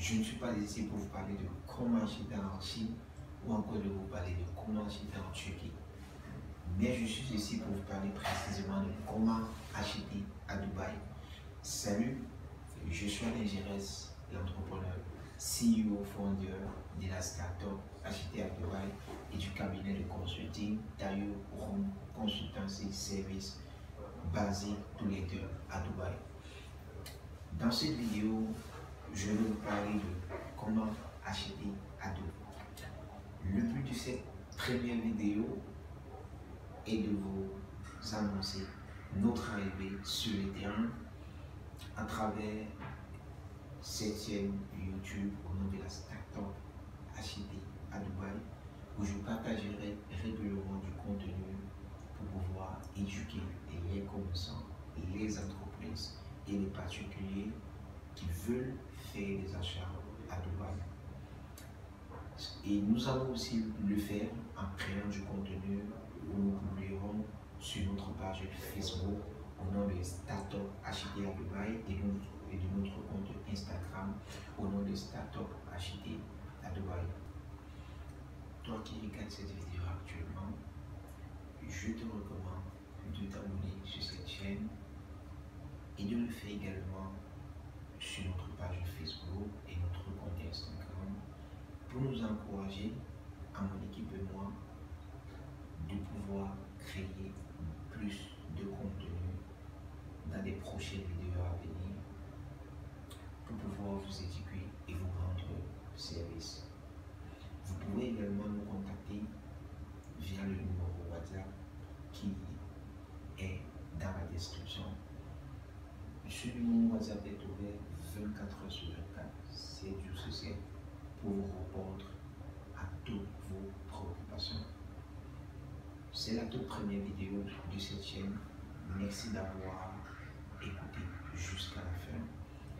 Je ne suis pas ici pour vous parler de comment acheter en Chine ou encore de vous parler de comment acheter en Turquie. Mais je suis ici pour vous parler précisément de comment acheter à Dubaï. Salut, je suis Alain l'entrepreneur, CEO, fondeur de la start-up Acheter à Dubaï et du cabinet de consulting Tayo Home Consultancy Service basé tous les deux à Dubaï. Dans cette vidéo, je vais vous parler de comment acheter à Dubaï. Le but de cette première vidéo est de vous annoncer notre arrivée sur le terrain à travers cette chaîne YouTube au nom de la Startup Acheter à Dubaï où je partagerai régulièrement du contenu pour pouvoir éduquer les commerçants, les entreprises et les particuliers qui veulent faire des achats à Dubaï. Et nous allons aussi le faire en créant du contenu où nous publierons sur notre page Facebook au nom de Startup Acheter à Dubaï et, de notre compte Instagram au nom de Startup Acheter à Dubaï. Toi qui regardes cette vidéo actuellement, je te recommande de t'abonner sur cette chaîne et de le faire également notre page Facebook et notre compte Instagram pour nous encourager, à mon équipe et moi, de pouvoir créer plus de contenu dans des prochaines vidéos à venir pour pouvoir vous éduquer et vous rendre service. Vous pouvez également nous contacter via le numéro WhatsApp qui est dans la description. Ce numéro WhatsApp est ouvert 24 heures sur 24, 7 jours sur 7 pour vous répondre à toutes vos préoccupations. C'est la toute première vidéo de cette chaîne. Merci d'avoir écouté jusqu'à la fin.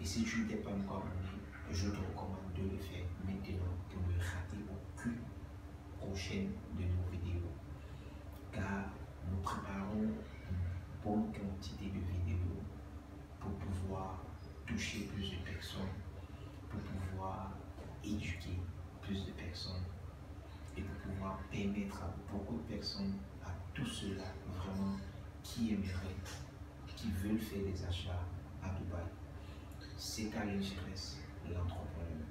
Et si tu n'étais pas encore abonné, je te recommande de le faire maintenant pour ne rater aucune prochaine de nos vidéos. Car nous préparons une bonne quantité de vidéos toucher plus de personnes, pour pouvoir éduquer plus de personnes et pour pouvoir permettre à beaucoup de personnes, à tous ceux-là vraiment qui aimeraient, qui veulent faire des achats à Dubaï. C'est Alain Gérès, l'entrepreneur.